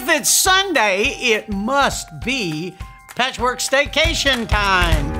If it's Sunday, it must be patchwork staycation time.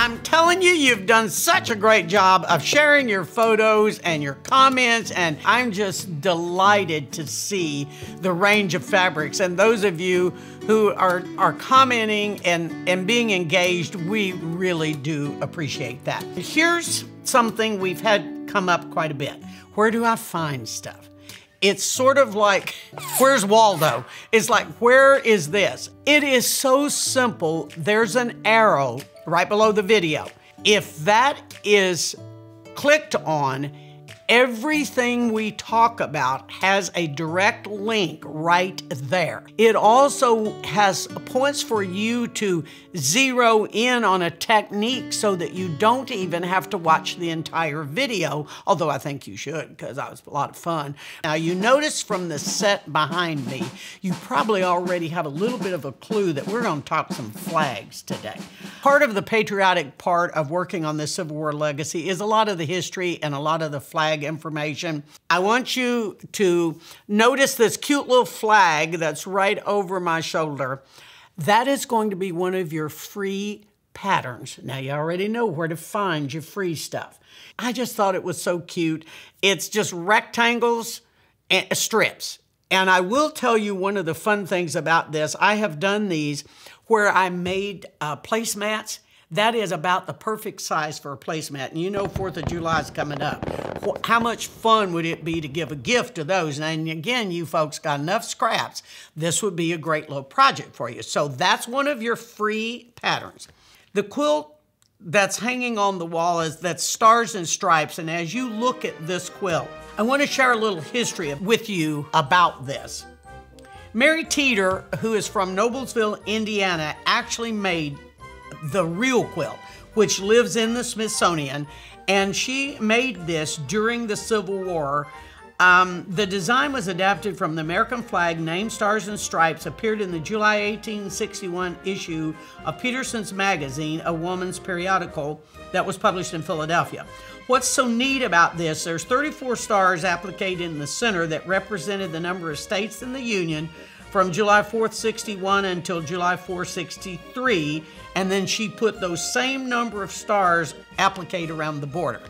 I'm telling you, you've done such a great job of sharing your photos and your comments, and I'm just delighted to see the range of fabrics. And those of you who are, are commenting and, and being engaged, we really do appreciate that. Here's something we've had come up quite a bit. Where do I find stuff? It's sort of like, where's Waldo? It's like, where is this? It is so simple. There's an arrow right below the video. If that is clicked on, Everything we talk about has a direct link right there. It also has points for you to zero in on a technique so that you don't even have to watch the entire video, although I think you should because that was a lot of fun. Now you notice from the set behind me, you probably already have a little bit of a clue that we're to talk some flags today. Part of the patriotic part of working on the Civil War legacy is a lot of the history and a lot of the flag flag information. I want you to notice this cute little flag that's right over my shoulder. That is going to be one of your free patterns. Now, you already know where to find your free stuff. I just thought it was so cute. It's just rectangles and strips. And I will tell you one of the fun things about this. I have done these where I made uh, placemats that is about the perfect size for a placemat. And you know 4th of July is coming up. How much fun would it be to give a gift to those? And again, you folks got enough scraps. This would be a great little project for you. So that's one of your free patterns. The quilt that's hanging on the wall is that stars and stripes. And as you look at this quilt, I want to share a little history with you about this. Mary Teeter, who is from Noblesville, Indiana, actually made the real quilt, which lives in the Smithsonian. And she made this during the Civil War. Um, the design was adapted from the American flag, named Stars and Stripes, appeared in the July 1861 issue of Peterson's Magazine, a woman's periodical that was published in Philadelphia. What's so neat about this, there's 34 stars appliqued in the center that represented the number of states in the Union from July 4th, 61 until July 4th, 63, and then she put those same number of stars appliqued around the border.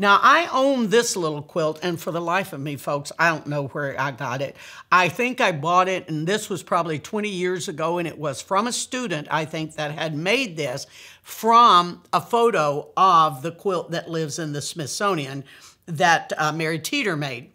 Now, I own this little quilt, and for the life of me, folks, I don't know where I got it. I think I bought it, and this was probably 20 years ago, and it was from a student, I think, that had made this from a photo of the quilt that lives in the Smithsonian that uh, Mary Teeter made.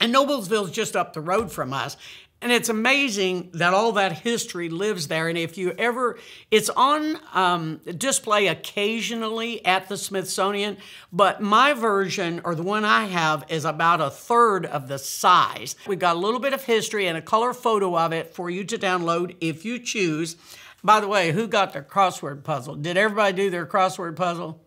And Noblesville is just up the road from us. And it's amazing that all that history lives there. And if you ever, it's on um, display occasionally at the Smithsonian, but my version, or the one I have, is about a third of the size. We've got a little bit of history and a color photo of it for you to download if you choose. By the way, who got their crossword puzzle? Did everybody do their crossword puzzle?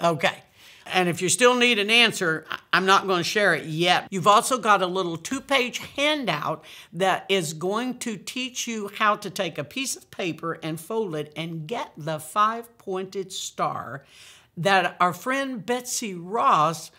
Okay. And if you still need an answer, I'm not going to share it yet. You've also got a little two-page handout that is going to teach you how to take a piece of paper and fold it and get the five-pointed star that our friend Betsy Ross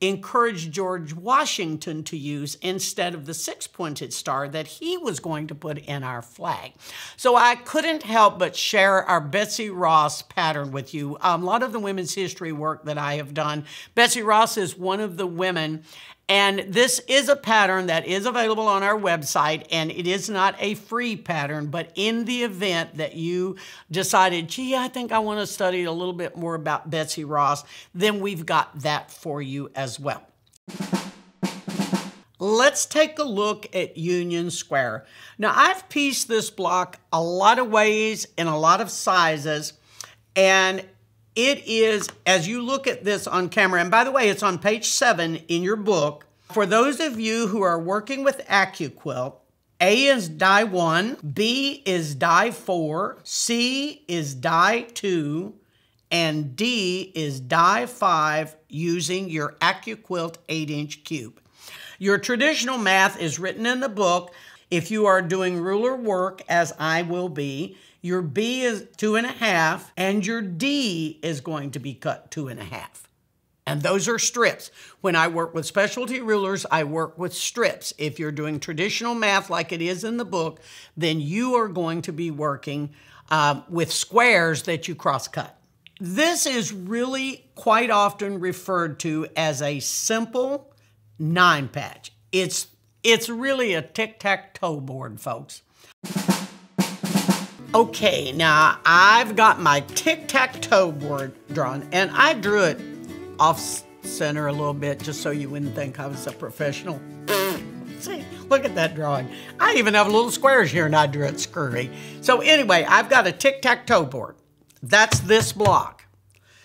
encouraged George Washington to use instead of the six pointed star that he was going to put in our flag. So I couldn't help but share our Betsy Ross pattern with you. Um, a lot of the women's history work that I have done, Betsy Ross is one of the women and this is a pattern that is available on our website, and it is not a free pattern, but in the event that you decided, gee, I think I want to study a little bit more about Betsy Ross, then we've got that for you as well. Let's take a look at Union Square. Now, I've pieced this block a lot of ways in a lot of sizes, and it is, as you look at this on camera, and by the way, it's on page seven in your book. For those of you who are working with AccuQuilt, A is die one, B is die four, C is die two, and D is die five using your AccuQuilt 8 inch cube. Your traditional math is written in the book. If you are doing ruler work, as I will be, your B is two and a half, and your D is going to be cut two and a half. And those are strips. When I work with specialty rulers, I work with strips. If you're doing traditional math like it is in the book, then you are going to be working uh, with squares that you cross cut. This is really quite often referred to as a simple nine patch. It's, it's really a tic-tac-toe board, folks. Okay, now I've got my tic-tac-toe board drawn, and I drew it off center a little bit just so you wouldn't think I was a professional. See, look at that drawing. I even have little squares here and I drew it screwy. So anyway, I've got a tic-tac-toe board. That's this block.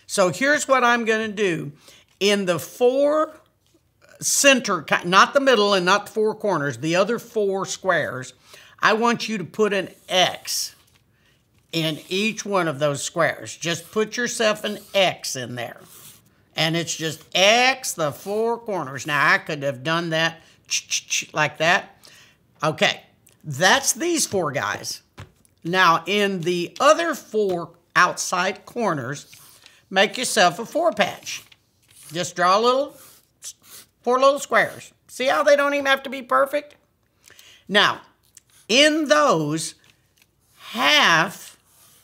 So here's what I'm gonna do. In the four uh, center, not the middle and not the four corners, the other four squares, I want you to put an X in each one of those squares. Just put yourself an X in there. And it's just X the four corners. Now, I could have done that like that. Okay, that's these four guys. Now, in the other four outside corners, make yourself a four patch. Just draw a little, four little squares. See how they don't even have to be perfect? Now, in those, half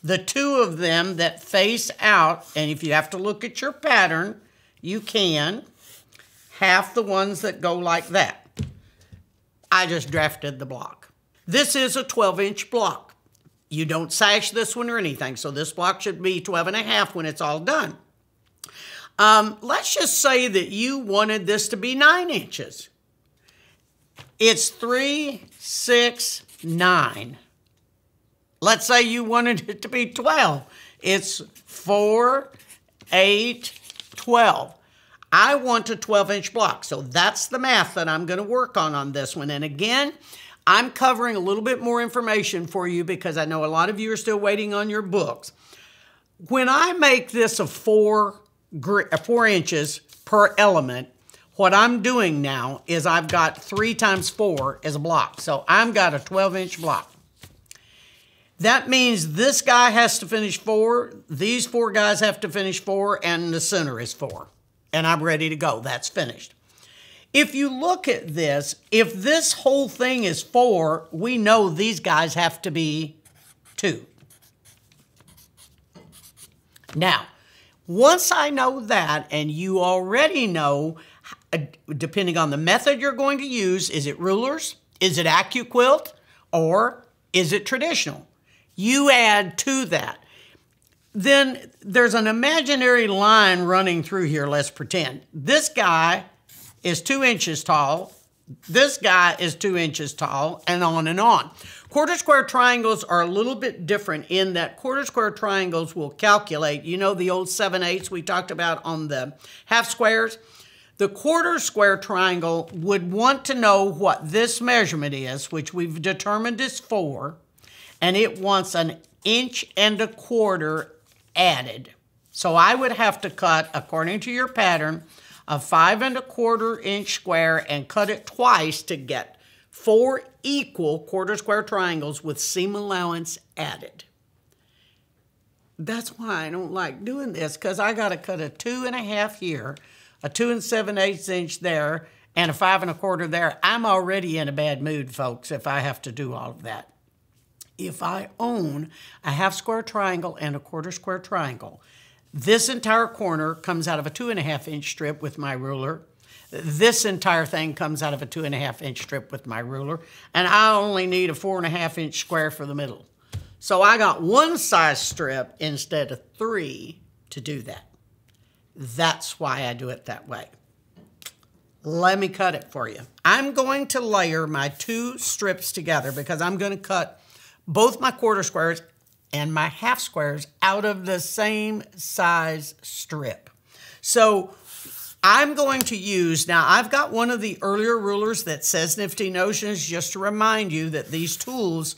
the two of them that face out, and if you have to look at your pattern, you can. Half the ones that go like that. I just drafted the block. This is a 12 inch block. You don't sash this one or anything, so this block should be 12 and a half when it's all done. Um, let's just say that you wanted this to be nine inches. It's three, six, nine. Let's say you wanted it to be 12. It's 4, 8, 12. I want a 12 inch block. So that's the math that I'm going to work on on this one. And again, I'm covering a little bit more information for you because I know a lot of you are still waiting on your books. When I make this a four, four inches per element, what I'm doing now is I've got three times four as a block. So I've got a 12 inch block. That means this guy has to finish four, these four guys have to finish four, and the center is four. And I'm ready to go. That's finished. If you look at this, if this whole thing is four, we know these guys have to be two. Now, once I know that, and you already know, uh, depending on the method you're going to use, is it rulers, is it AccuQuilt, or is it traditional? You add to that. Then there's an imaginary line running through here, let's pretend. This guy is two inches tall, this guy is two inches tall, and on and on. Quarter square triangles are a little bit different in that quarter square triangles will calculate, you know the old 7 eighths we talked about on the half squares? The quarter square triangle would want to know what this measurement is, which we've determined is 4, and it wants an inch and a quarter added. So I would have to cut, according to your pattern, a five and a quarter inch square and cut it twice to get four equal quarter square triangles with seam allowance added. That's why I don't like doing this, because I got to cut a two and a half here, a two and seven eighths inch there, and a five and a quarter there. I'm already in a bad mood, folks, if I have to do all of that if I own a half square triangle and a quarter square triangle. This entire corner comes out of a two and a half inch strip with my ruler. This entire thing comes out of a two and a half inch strip with my ruler. And I only need a four and a half inch square for the middle. So I got one size strip instead of three to do that. That's why I do it that way. Let me cut it for you. I'm going to layer my two strips together because I'm going to cut both my quarter squares and my half squares out of the same size strip. So I'm going to use, now I've got one of the earlier rulers that says Nifty Notions just to remind you that these tools,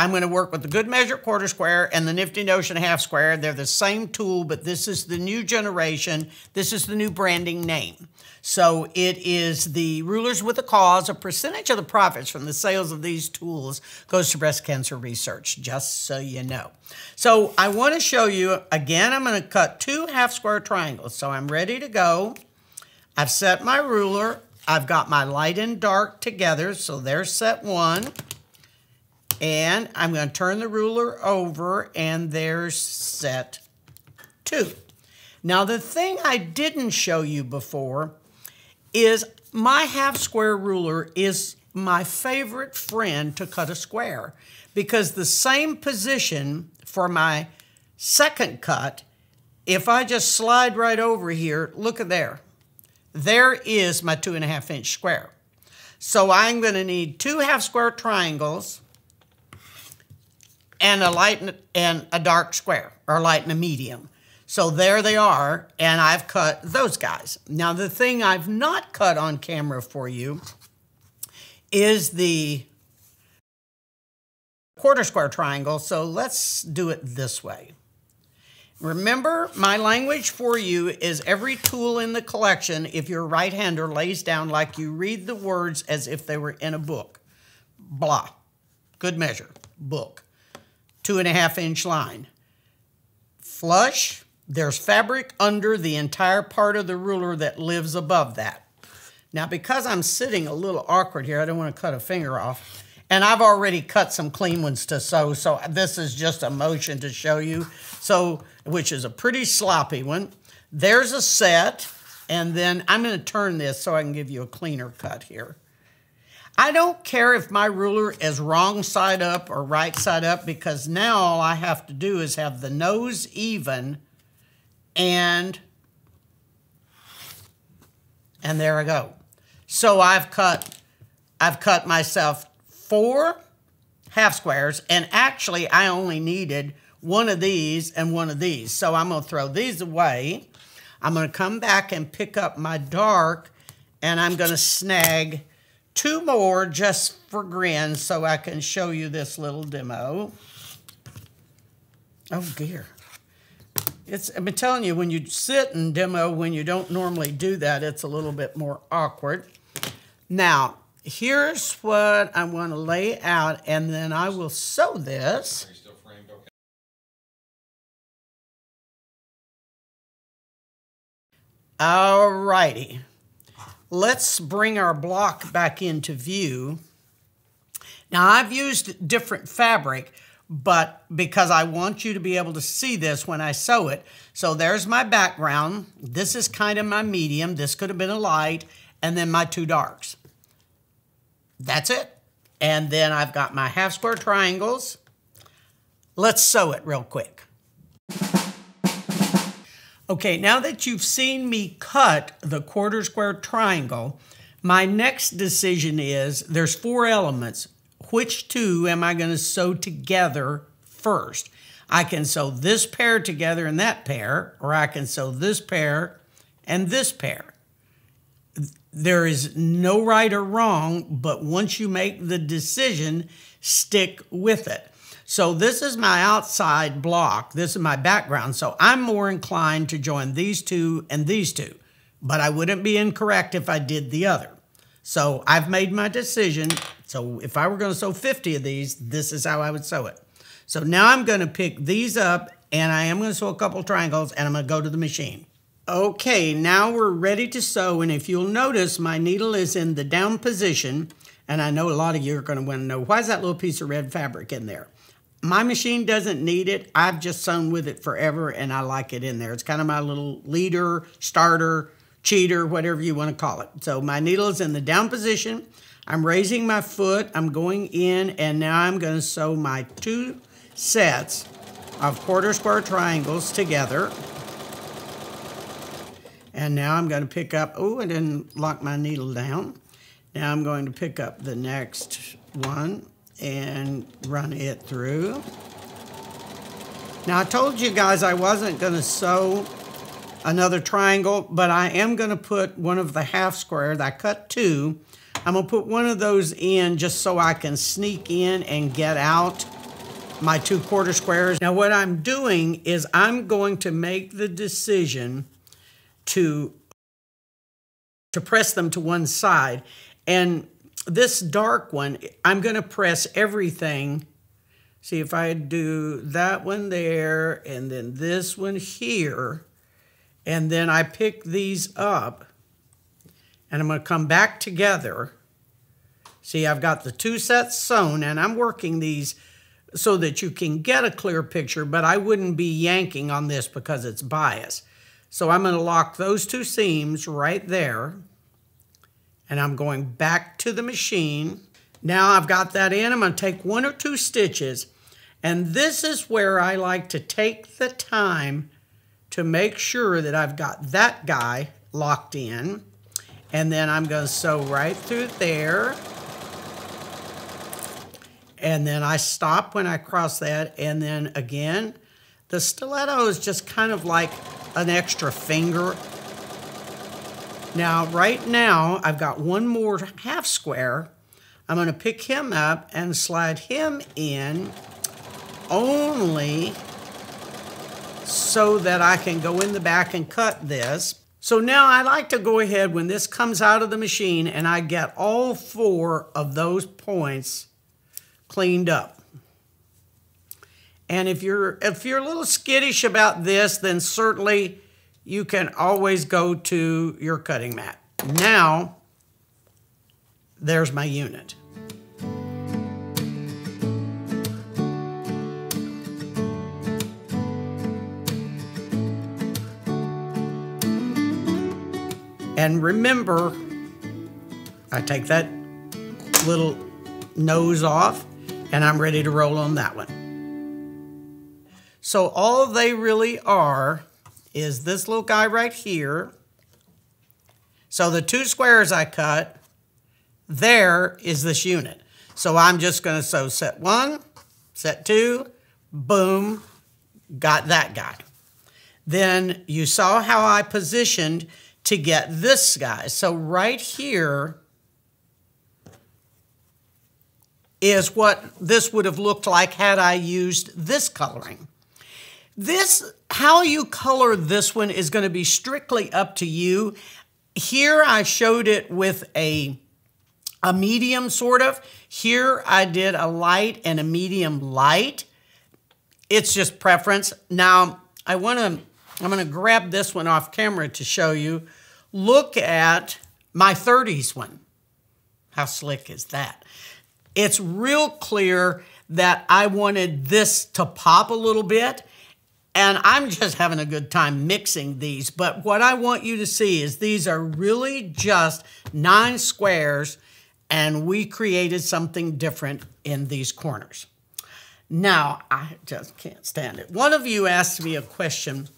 I'm going to work with the Good Measure Quarter Square and the Nifty Notion Half Square. They're the same tool, but this is the new generation. This is the new branding name. So it is the Rulers with a Cause. A percentage of the profits from the sales of these tools goes to breast cancer research, just so you know. So I want to show you, again, I'm going to cut two half square triangles. So I'm ready to go. I've set my ruler. I've got my light and dark together, so there's set one. And I'm going to turn the ruler over and there's set two. Now the thing I didn't show you before is my half square ruler is my favorite friend to cut a square because the same position for my second cut, if I just slide right over here, look at there. There is my two and a half inch square. So I'm going to need two half square triangles and a light and a dark square, or light and a medium. So there they are, and I've cut those guys. Now the thing I've not cut on camera for you is the quarter square triangle, so let's do it this way. Remember, my language for you is every tool in the collection, if you're a right-hander, lays down like you read the words as if they were in a book. Blah. Good measure. Book two and a half inch line. Flush, there's fabric under the entire part of the ruler that lives above that. Now, because I'm sitting a little awkward here, I don't want to cut a finger off. And I've already cut some clean ones to sew, so this is just a motion to show you. So, which is a pretty sloppy one. There's a set, and then I'm going to turn this so I can give you a cleaner cut here. I don't care if my ruler is wrong side up or right side up because now all I have to do is have the nose even and and there I go. So I've cut I've cut myself four half squares and actually I only needed one of these and one of these. So I'm going to throw these away. I'm going to come back and pick up my dark and I'm going to snag two more just for grins so I can show you this little demo. Oh dear. It's, I've been telling you, when you sit and demo, when you don't normally do that, it's a little bit more awkward. Now, here's what I want to lay out, and then I will sew this. All righty let's bring our block back into view. Now I've used different fabric, but because I want you to be able to see this when I sew it. So there's my background. This is kind of my medium. This could have been a light. And then my two darks. That's it. And then I've got my half square triangles. Let's sew it real quick. Okay, now that you've seen me cut the quarter square triangle, my next decision is there's four elements. Which two am I going to sew together first? I can sew this pair together and that pair, or I can sew this pair and this pair. There is no right or wrong, but once you make the decision, stick with it. So this is my outside block. This is my background. So I'm more inclined to join these two and these two, but I wouldn't be incorrect if I did the other. So I've made my decision. So if I were going to sew 50 of these, this is how I would sew it. So now I'm going to pick these up and I am going to sew a couple triangles and I'm going to go to the machine. Okay, now we're ready to sew. And if you'll notice, my needle is in the down position. And I know a lot of you are going to want to know, why is that little piece of red fabric in there? My machine doesn't need it. I've just sewn with it forever and I like it in there. It's kind of my little leader, starter, cheater, whatever you want to call it. So my needle is in the down position. I'm raising my foot. I'm going in and now I'm going to sew my two sets of quarter square triangles together. And now I'm going to pick up, oh, I didn't lock my needle down. Now I'm going to pick up the next one and run it through. Now I told you guys I wasn't going to sew another triangle, but I am going to put one of the half square that I cut two. I'm going to put one of those in just so I can sneak in and get out my two quarter squares. Now what I'm doing is I'm going to make the decision to, to press them to one side. And this dark one, I'm going to press everything. See if I do that one there and then this one here, and then I pick these up and I'm going to come back together. See, I've got the two sets sewn and I'm working these so that you can get a clear picture, but I wouldn't be yanking on this because it's bias. So I'm going to lock those two seams right there. And I'm going back to the machine. Now I've got that in. I'm to take one or two stitches. And this is where I like to take the time to make sure that I've got that guy locked in. And then I'm going to sew right through there and then I stop when I cross that, and then again, the stiletto is just kind of like an extra finger. Now, right now, I've got one more half square. I'm going to pick him up and slide him in only so that I can go in the back and cut this. So now I like to go ahead when this comes out of the machine and I get all four of those points cleaned up. And if you're if you're a little skittish about this, then certainly you can always go to your cutting mat. Now, there's my unit. And remember, I take that little nose off and I'm ready to roll on that one. So all they really are is this little guy right here. So the two squares I cut, there is this unit. So I'm just gonna sew set one, set two, boom, got that guy. Then you saw how I positioned to get this guy. So right here, is what this would have looked like had I used this coloring. This, how you color this one is going to be strictly up to you. Here I showed it with a, a medium sort of. Here I did a light and a medium light. It's just preference. Now I want to, I'm going to grab this one off camera to show you. Look at my 30s one. How slick is that? it's real clear that I wanted this to pop a little bit. And I'm just having a good time mixing these. But what I want you to see is these are really just nine squares and we created something different in these corners. Now, I just can't stand it. One of you asked me a question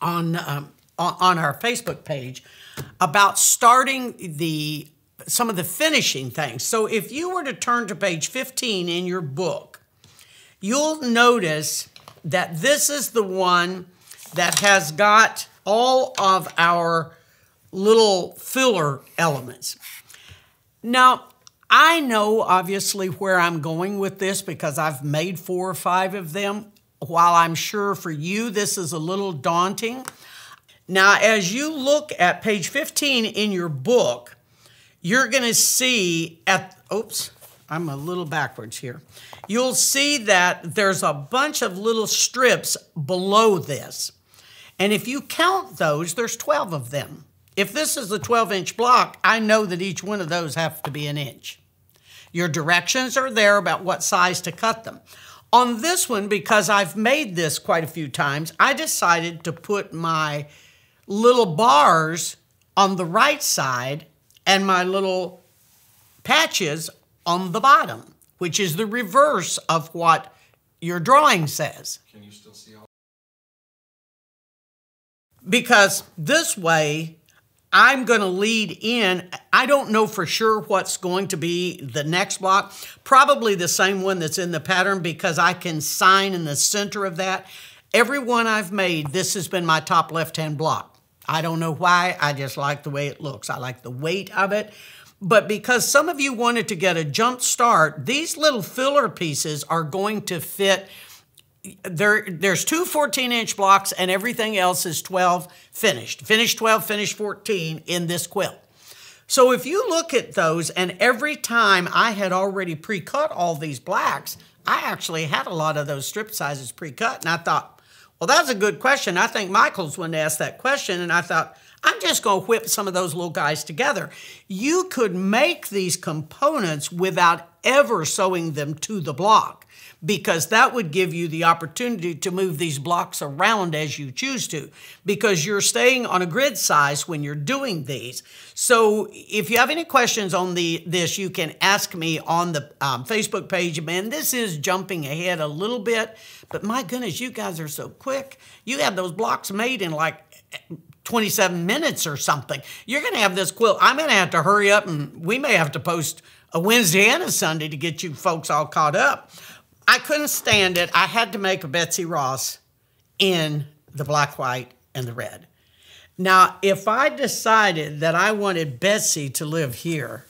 on, um, on our Facebook page about starting the some of the finishing things. So if you were to turn to page 15 in your book, you'll notice that this is the one that has got all of our little filler elements. Now, I know obviously where I'm going with this because I've made four or five of them. While I'm sure for you this is a little daunting. Now, as you look at page 15 in your book, you're going to see at, oops, I'm a little backwards here. You'll see that there's a bunch of little strips below this. And if you count those, there's 12 of them. If this is a 12 inch block, I know that each one of those have to be an inch. Your directions are there about what size to cut them. On this one, because I've made this quite a few times, I decided to put my little bars on the right side and my little patches on the bottom, which is the reverse of what your drawing says. Can you still see all? Because this way, I'm going to lead in. I don't know for sure what's going to be the next block. Probably the same one that's in the pattern because I can sign in the center of that. Every one I've made, this has been my top left-hand block. I don't know why. I just like the way it looks. I like the weight of it. But because some of you wanted to get a jump start, these little filler pieces are going to fit there, there's two 14 inch blocks and everything else is 12 finished. Finished 12, finished 14 in this quilt. So if you look at those and every time I had already pre-cut all these blacks, I actually had a lot of those strip sizes pre-cut and I thought, well, that's a good question. I think Michael's one to ask that question and I thought, I'm just going to whip some of those little guys together. You could make these components without ever sewing them to the block because that would give you the opportunity to move these blocks around as you choose to because you're staying on a grid size when you're doing these. So if you have any questions on the this, you can ask me on the um, Facebook page. Man, this is jumping ahead a little bit, but my goodness, you guys are so quick. You have those blocks made in like 27 minutes or something. You're going to have this quilt. I'm going to have to hurry up and we may have to post a Wednesday and a Sunday to get you folks all caught up. I couldn't stand it. I had to make a Betsy Ross in the black, white, and the red. Now, if I decided that I wanted Betsy to live here,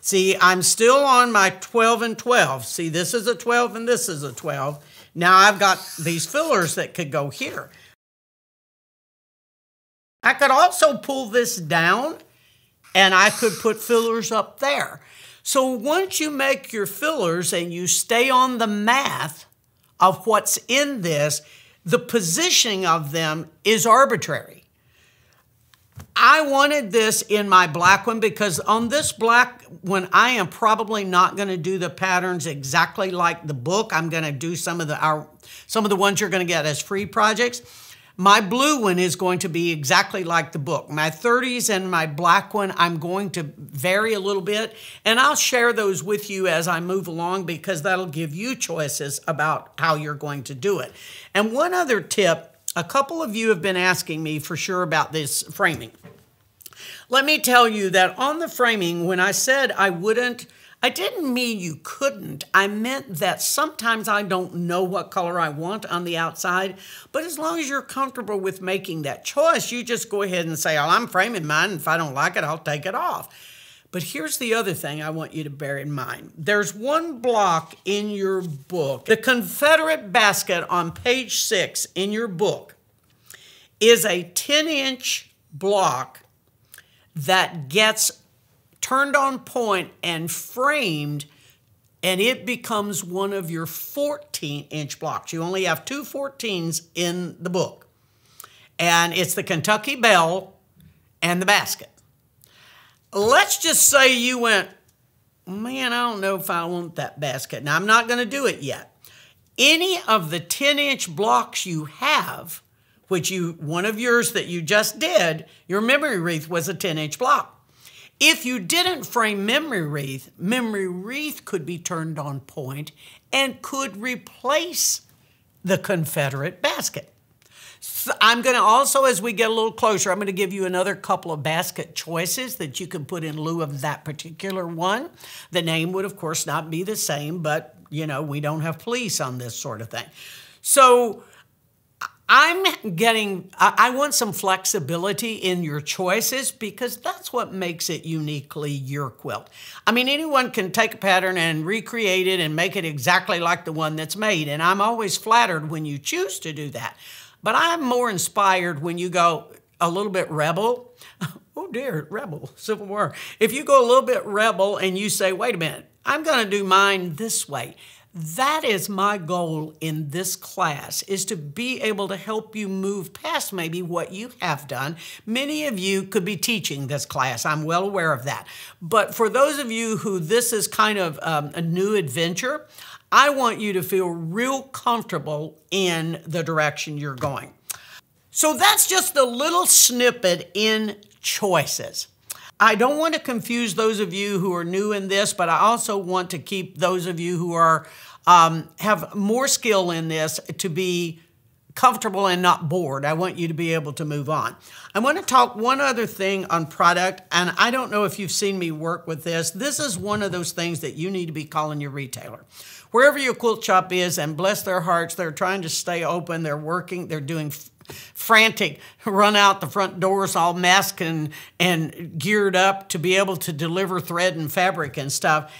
see, I'm still on my 12 and 12. See, this is a 12 and this is a 12. Now I've got these fillers that could go here. I could also pull this down and I could put fillers up there. So once you make your fillers and you stay on the math of what's in this, the positioning of them is arbitrary. I wanted this in my black one because on this black one, I am probably not going to do the patterns exactly like the book. I'm going to do some of the our some of the ones you're going to get as free projects. My blue one is going to be exactly like the book. My 30s and my black one, I'm going to vary a little bit, and I'll share those with you as I move along because that'll give you choices about how you're going to do it. And one other tip, a couple of you have been asking me for sure about this framing. Let me tell you that on the framing, when I said I wouldn't I didn't mean you couldn't. I meant that sometimes I don't know what color I want on the outside, but as long as you're comfortable with making that choice, you just go ahead and say, oh, I'm framing mine. If I don't like it, I'll take it off. But here's the other thing I want you to bear in mind. There's one block in your book. The Confederate basket on page six in your book is a 10 inch block that gets turned on point and framed and it becomes one of your 14 inch blocks. You only have two 14s in the book. And it's the Kentucky Belle and the basket. Let's just say you went, man, I don't know if I want that basket. Now, I'm not going to do it yet. Any of the 10 inch blocks you have, which you, one of yours that you just did, your memory wreath was a 10 inch block. If you didn't frame memory wreath, memory wreath could be turned on point and could replace the Confederate basket. So I'm going to also, as we get a little closer, I'm going to give you another couple of basket choices that you can put in lieu of that particular one. The name would, of course, not be the same, but, you know, we don't have police on this sort of thing. So I'm getting, I want some flexibility in your choices because that's what makes it uniquely your quilt. I mean, anyone can take a pattern and recreate it and make it exactly like the one that's made. And I'm always flattered when you choose to do that. But I'm more inspired when you go a little bit rebel. oh dear, rebel, Civil War. If you go a little bit rebel and you say, wait a minute, I'm going to do mine this way that is my goal in this class is to be able to help you move past maybe what you have done. Many of you could be teaching this class. I'm well aware of that. But for those of you who this is kind of um, a new adventure, I want you to feel real comfortable in the direction you're going. So that's just a little snippet in choices. I don't want to confuse those of you who are new in this, but I also want to keep those of you who are um, have more skill in this to be comfortable and not bored. I want you to be able to move on. I want to talk one other thing on product, and I don't know if you've seen me work with this. This is one of those things that you need to be calling your retailer. Wherever your quilt shop is, and bless their hearts, they're trying to stay open, they're working, they're doing frantic, run out the front doors all masked and, and geared up to be able to deliver thread and fabric and stuff.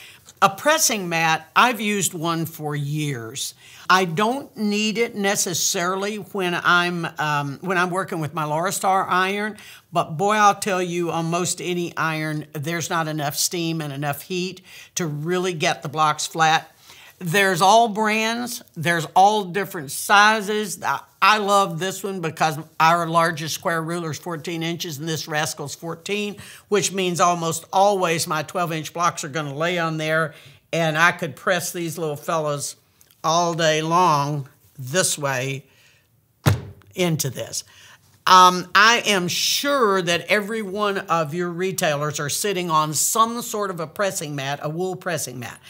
A pressing mat, I've used one for years. I don't need it necessarily when I'm um, when I'm working with my Laurastar iron, but boy, I'll tell you, on most any iron, there's not enough steam and enough heat to really get the blocks flat. There's all brands, there's all different sizes. I love this one because our largest square ruler is 14 inches and this rascal's 14, which means almost always my 12 inch blocks are gonna lay on there and I could press these little fellows all day long this way into this. Um, I am sure that every one of your retailers are sitting on some sort of a pressing mat, a wool pressing mat.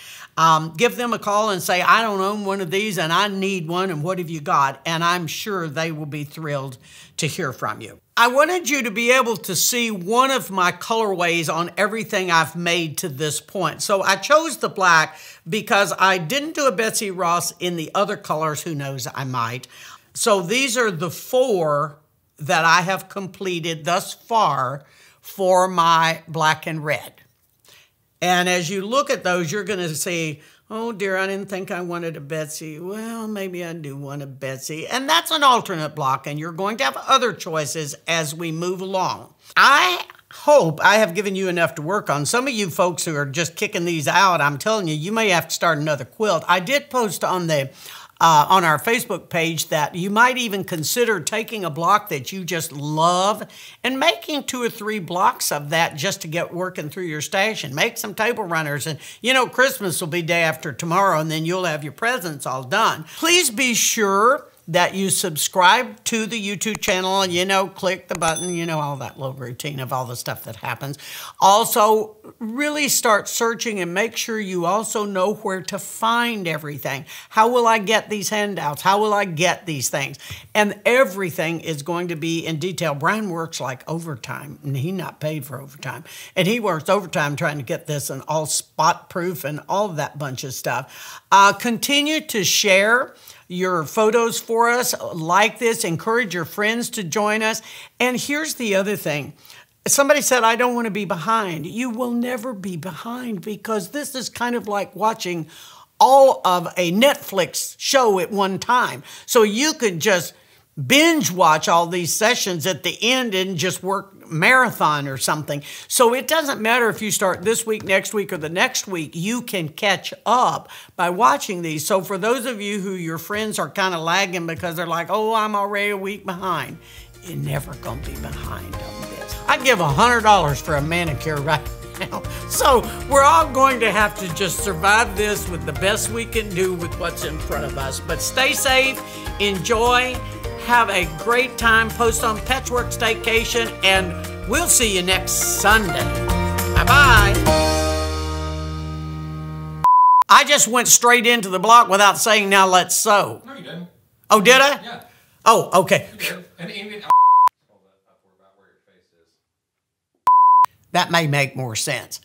Um, give them a call and say, I don't own one of these and I need one, and what have you got? And I'm sure they will be thrilled to hear from you. I wanted you to be able to see one of my colorways on everything I've made to this point. So I chose the black because I didn't do a Betsy Ross in the other colors. Who knows, I might. So these are the four that I have completed thus far for my black and red. And as you look at those, you're going to see, oh dear, I didn't think I wanted a Betsy. Well, maybe I do want a Betsy. And that's an alternate block, and you're going to have other choices as we move along. I hope I have given you enough to work on. Some of you folks who are just kicking these out, I'm telling you, you may have to start another quilt. I did post on the uh, on our Facebook page that you might even consider taking a block that you just love and making two or three blocks of that just to get working through your stash and make some table runners. And you know, Christmas will be day after tomorrow, and then you'll have your presents all done. Please be sure that you subscribe to the YouTube channel and, you know, click the button, you know, all that little routine of all the stuff that happens. Also, really start searching and make sure you also know where to find everything. How will I get these handouts? How will I get these things? And everything is going to be in detail. Brian works like overtime, and he not paid for overtime. And he works overtime trying to get this and all spot proof and all that bunch of stuff. Uh, continue to share your photos for us. Like this, encourage your friends to join us. And here's the other thing. Somebody said, I don't want to be behind. You will never be behind because this is kind of like watching all of a Netflix show at one time. So you could just binge watch all these sessions at the end and just work marathon or something. So it doesn't matter if you start this week, next week, or the next week, you can catch up by watching these. So for those of you who your friends are kind of lagging because they're like, oh, I'm already a week behind, you're never going to be behind on this. I'd give $100 for a manicure right now. So we're all going to have to just survive this with the best we can do with what's in front of us. But stay safe, enjoy, have a great time. Post on Patchwork Staycation, and we'll see you next Sunday. Bye bye. I just went straight into the block without saying, now let's sew. No, you didn't. Oh, did I? Yeah. Oh, okay. And even That may make more sense.